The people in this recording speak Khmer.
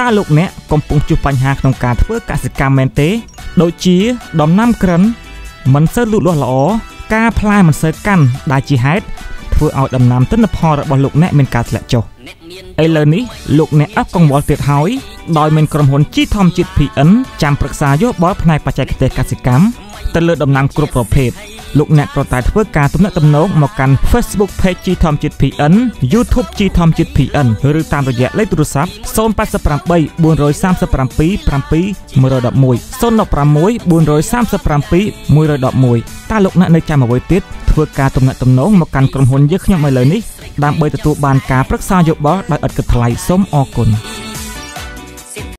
តើលោកអ្នកកំពុងជួបបញ្ហាក្នុងការធ្វើកសិកម្មមែនទេ ដូចជាដំណាំក្រិន មិនសូវលូតលាស់ល្អការផ្លែមិនសូវកាន់ដែលជាហេតុធ្វើឲ្យដំណាំទិន្នផលរបស់លោកអ្នកមានការធ្លាក់ចុះឥឡូវនេះលោកអ្នកអស់កង្វល់ទៀតហើយដោយមានក្រុមហ៊ុនជីធម្មជាតិ PN ចាំប្រឹក្សាយោបល់ផ្នែកបច្ចេកទេសកសិកម្មទៅលើដំណាំគ្រប់ប្រភេទ លោកអ្នកគ្រាន់តែធ្វើការទំនាក់ទំនងមកកាន់ Facebook Page ជីធម្មជាតិ PN YouTube ជីធម្មជាតិ PN ឬតាមរយៈលេខទូរស័ព្ទ088 437 7111 016 437 111តើលោកអ្នកនៅចាំអ្វីទៀតធ្វើការទំនាក់ទំនងមកកាន់ក្រុមហ៊ុនយើងខ្ញុំឥឡូវនេះដើម្បីទទួលបានការប្រឹក្សាយោបល់ដោយឥតគិតថ្លៃសូមអរគុណ។